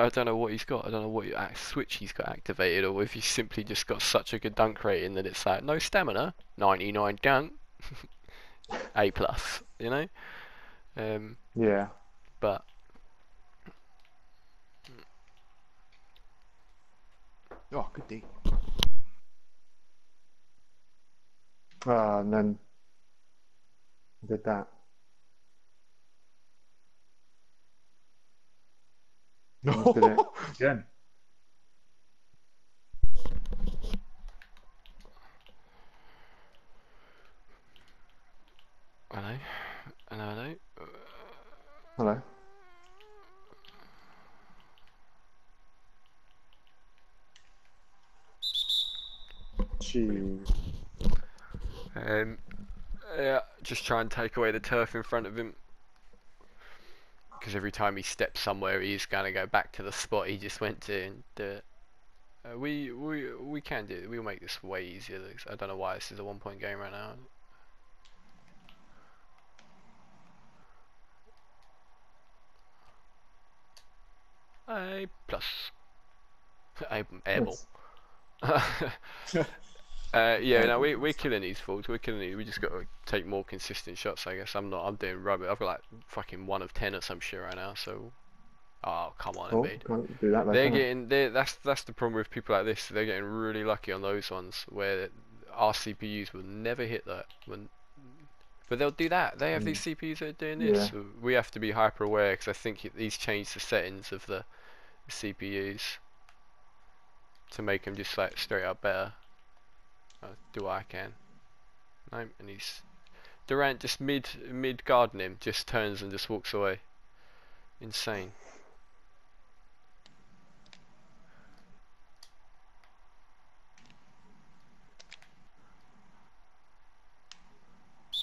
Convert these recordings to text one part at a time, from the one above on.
I don't know what he's got. I don't know what act- switch he's got activated, or if he's simply just got such a good dunk rating that it's like no stamina, 99 dunk, A plus. You know. Um, Yeah. but Oh, good D. Ah, and then did that. No. Did it. Again. hello, hello, hello. Hello. Jeez. Um, yeah, just try and take away the turf in front of him. Because every time he steps somewhere, he's gonna go back to the spot he just went to and do it. Uh, we we we can do it. We'll make this way easier. I don't know why this is a one-point game right now. A plus. A airball. Uh, yeah, no, we we're killing these fools. We're killing these. We just got to take more consistent shots. I guess I'm not. I'm doing rubbish. I've got like fucking one of ten or some shit right now. So, oh come on, Oh, can't do that. though, They're getting. They're, that's that's the problem with people like this. They're getting really lucky on those ones where our CPUs will never hit that. When, but they'll do that. They have these CPUs that are doing this. Yeah. So we have to be hyper aware because I think these change the settings of the CPUs to make them just like straight up better. Uh, do what I can. No, and he's Durant just mid mid guarding him, just turns and just walks away. Insane.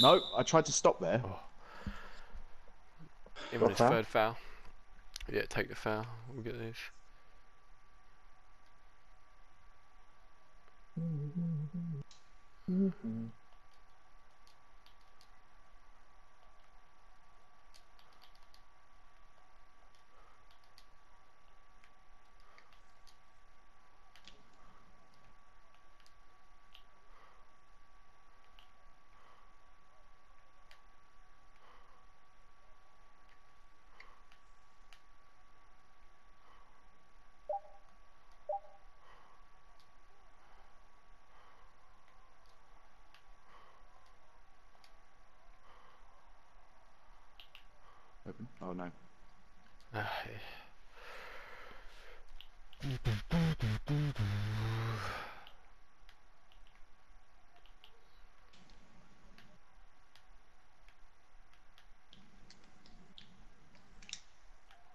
No, I tried to stop there. Him Got on his foul? third foul. Yeah, take the foul. We'll get this. Open. Oh no.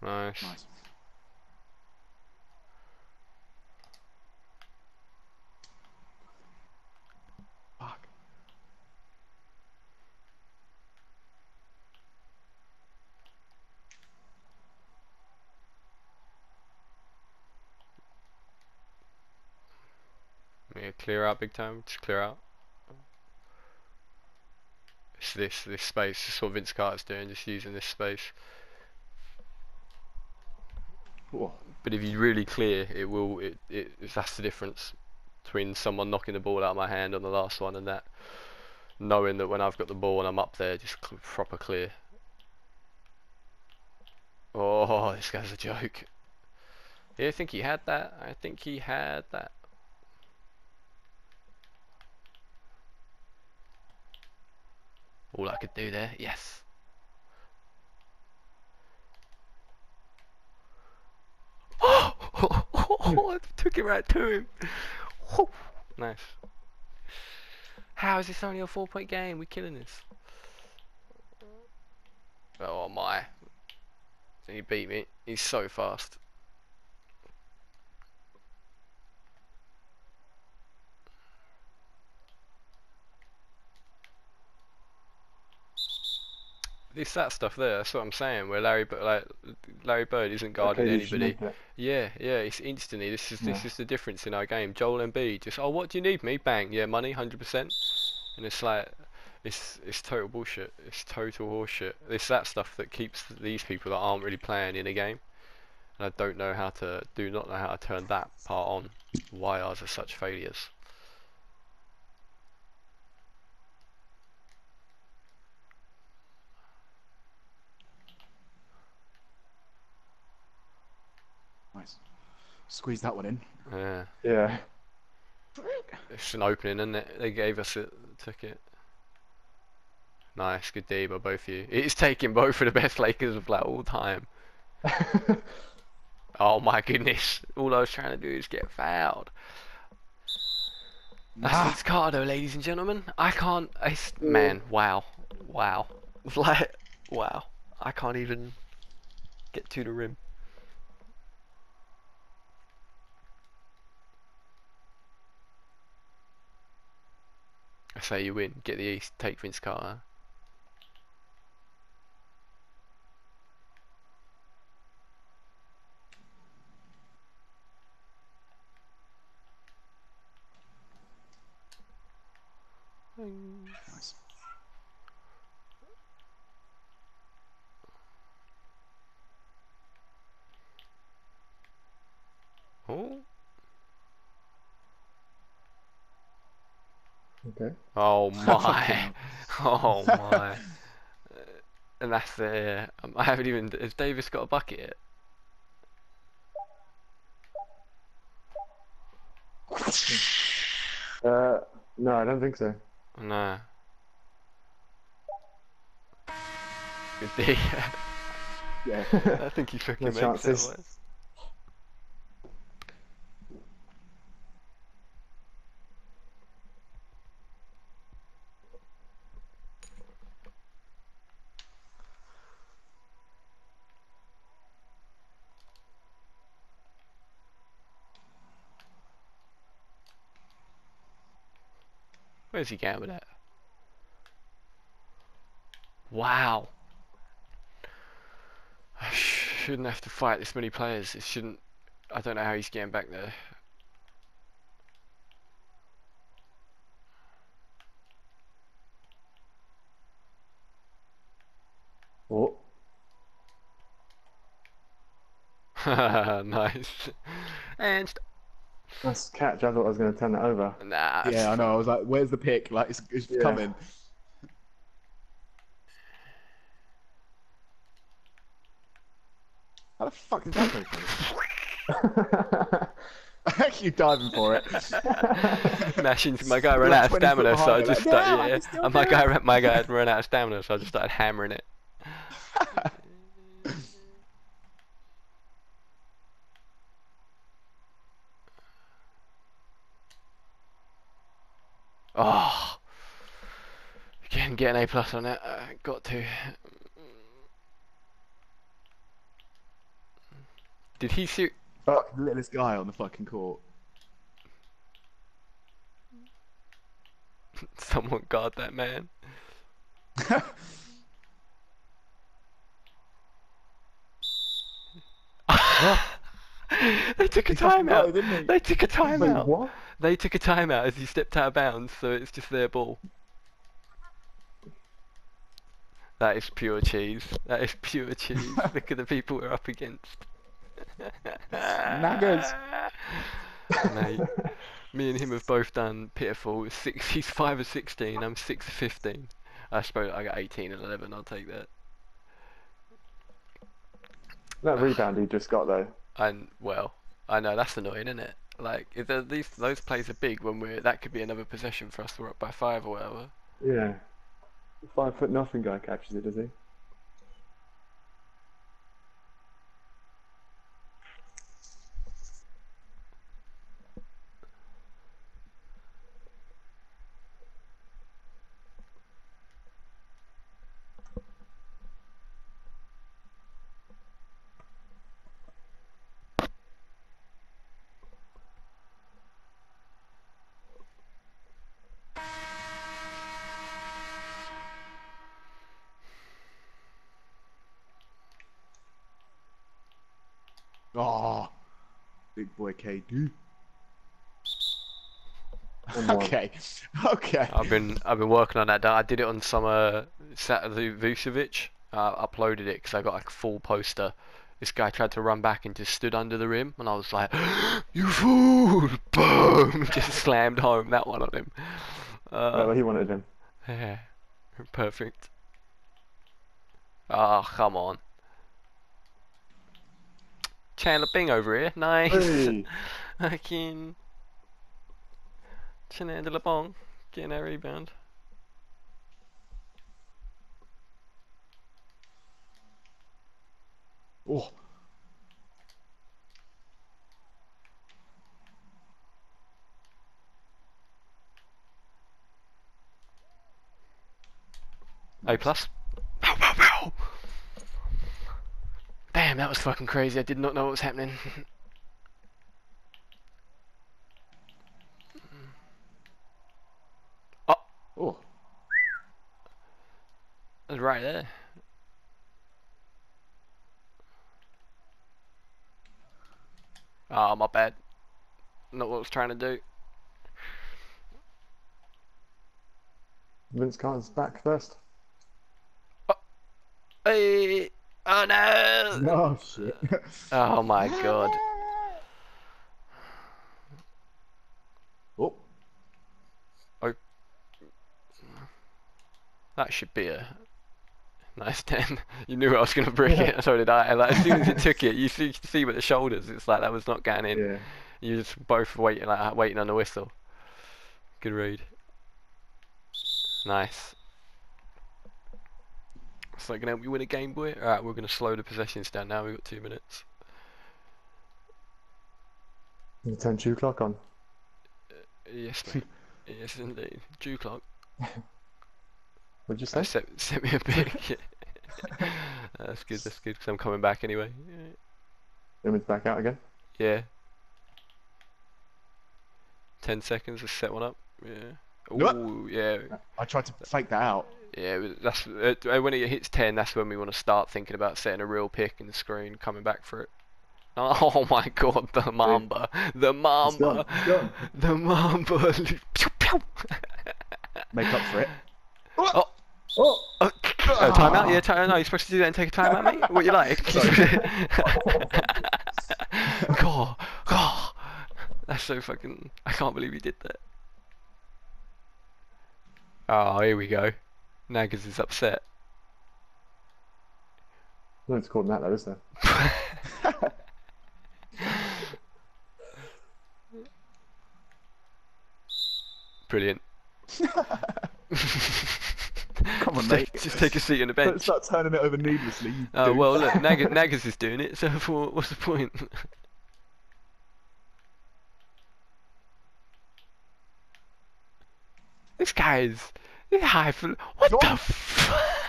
Nice. Nice. Clear out big time. Just clear out. It's this this space. This is what Vince Carter's doing. Just using this space. Whoa. But if you really clear, it will. It, it that's the difference between someone knocking the ball out of my hand on the last one and that. Knowing that when I've got the ball and I'm up there, just cl- proper clear. Oh, this guy's a joke. Yeah, I think he had that. I think he had that. All I could do there, yes. Oh, I took it right to him. Nice. How is this only a four point game? We're killing this. Oh my. He beat me. He's so fast. It's that stuff there. That's what I'm saying. Where Larry, but like Larry Bird isn't guarding Okay, anybody. Yeah, yeah, it's instantly. This is this is the difference in our game. Joel Embiid just, oh, what do you need me? Bang, yeah, money, hundred percent. And it's like, it's it's total bullshit. It's total horseshit. It's that stuff that keeps these people that aren't really playing in a game. and I don't know how to do not know how to turn that part on. Why ours are such failures? Nice. Squeeze that one in. Yeah, Yeah. it's an opening, isn't it? They gave us it, took it. Nice, good D by both of you. It's taking both of the best Lakers of like all time. Oh my goodness! All I was trying to do is get fouled. That's Ah. Vince Carter, ladies and gentlemen. I can't. I s man, wow, wow, like, wow. I can't even get to the rim. I say you win. Get the East. Take Vince Carter. Nice. Oh, okay. oh my, oh my. Uh, And that's the. Um, I haven't even. Has Davis got a bucket yet? Uh, no, I don't think so. No. Good D. Yeah. I think he fucking No makes chances. it. Where's he going with that? Wow. I shouldn't have to fight this many players. It shouldn't. I don't know how he's getting back there. Oh, nice. And st- that's catch. I thought I was going to turn it over. nah. Yeah, I know. I was like, "Where's the pick? Like, it's, it's Yeah. coming." How the fuck did that go through? I'm actually diving for it. Mashing. My guy ran Like out of stamina, so I just like, started. "Yeah, Yeah, can still and my guy, my guy had run out of stamina, so I just started hammering it. Oh, again, get an A plus on it. Uh, got to. Did he shoot? Fuck. Littlest guy on the fucking court. Someone guard that man. they took a He fucking got timeout. he? They took a Wait, timeout. what? They took a timeout as he stepped out of bounds, so it's just their ball. That is pure cheese. That is pure cheese. Look at the people we're up against. Naggers. Mate, me and him have both done pitiful. Six, he's five of sixteen. I'm six of fifteen. I suppose I got eighteen and eleven. I'll take that. That rebound he just got though. And well, I know that's annoying, isn't it? Like if these those plays are big when we're that could be another possession for us. We're up by five or whatever. Yeah. Five foot nothing guy catches it, does he? Oh, big boy KD. One. Okay, okay. I've been I've been working on that. I did it on some uh, Saturday Vucevic. I uploaded it because I got like a full poster this guy tried to run back and just stood under the rim, and I was like, "You fool!" Boom! Just slammed home that one on him. well, Uh, he wanted him. yeah, perfect. Oh, come on. Chandler Bing over here, nice. Hey! Fucking Chandler LeBong getting a rebound. Oh, A plus. Damn, that was fucking crazy. I did not know what was happening. oh. Oh. was right there. Oh, my bad. Not what I was trying to do. Vince Carter's back first. Oh. Hey! Oh no! No shit. Oh my god. oh, Oh. That should be a nice 10. You knew I was going to break it, so did I. Like, as soon as it took it, you see, see with the shoulders, it's like that was not going in. Yeah. You just both waiting, like waiting on the whistle. Good read. Nice. So gonna help you win a game, boy. All right, we're gonna slow the possessions down now. We've got two minutes. You turn two clock on. Yes, mate. yes, indeed. Dew clock. What'd you Uh, say? sent, sent me a pic. that's good. That's good. Cause I'm coming back anyway. Women's back out again. Yeah. Ten seconds to set one up. Yeah. What? Ooh, yeah. I tried to fake that out. Yeah, that's uh, when it hits ten. That's when we want to start thinking about setting a real pick in the screen, coming back for it. Oh my god, the Mamba, the It's Mamba, gone. It's gone. the Mamba. Pew, pew. Make up for it. Oh, Oh! oh, oh, timeout. Yeah, time, no, you're supposed to do that and take a timeout, mate. What you like? God, God, that's so fucking. I can't believe you did that. Oh, here we go. Naggers is upset. No one's called that though, is there? Brilliant. Come on, just, mate. Take, just take a seat on the Don't bench. start turning it over needlessly. Oh douche. well, look, Nag- Naggers is doing it. So for, what's the point? this guy's this high for what the? What? F-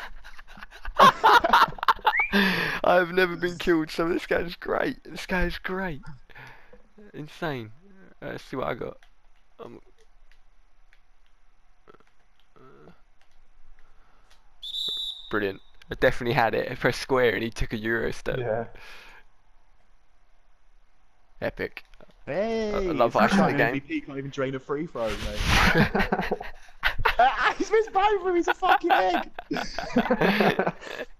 I've never been killed, so this guy's great. This guy's great. Insane. Uh, let's see what I got. Um, brilliant. I definitely had it. I pressed square and he took a Euro step. Yeah. Epic. Hey, I love it's actually like the game. MVP can't even drain a free throw, mate. Ah, He's missed both of them. He's a fucking egg.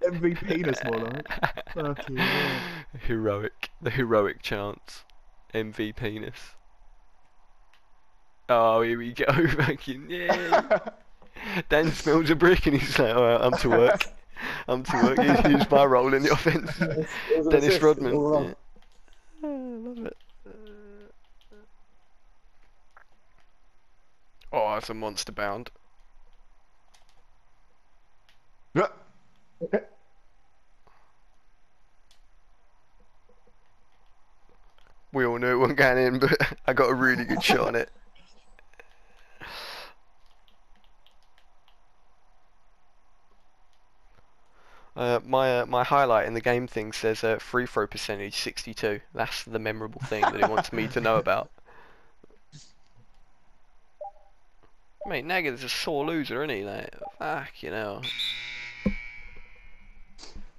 MVP penis, more like. Fucking hell. heroic. The heroic chance. MVP penis. Oh, here we go. Fucking yeah. Dan smells a brick and he's like, alright, I'm to work. I'm to work. Here's, here's my role in the offense. It was an Dennis assist, Rodman. yeah. Oh, I love it. Oh, that's a monster bound. We all knew it wasn't going in, but I got a really good shot on it. Uh, my uh, my highlight in the game thing says uh, free throw percentage 62. That's the memorable thing that he wants me to know about. Mate, Nagger's a sore loser, isn't he? Like, fuck, you know.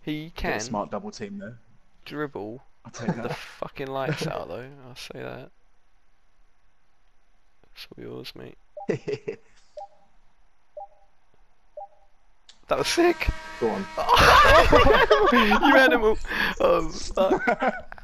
He can smart double team there. dribble I'll take the fucking lights out, though. I'll say that. It's all yours, mate. That was sick. Go on. you animal. Oh, fuck.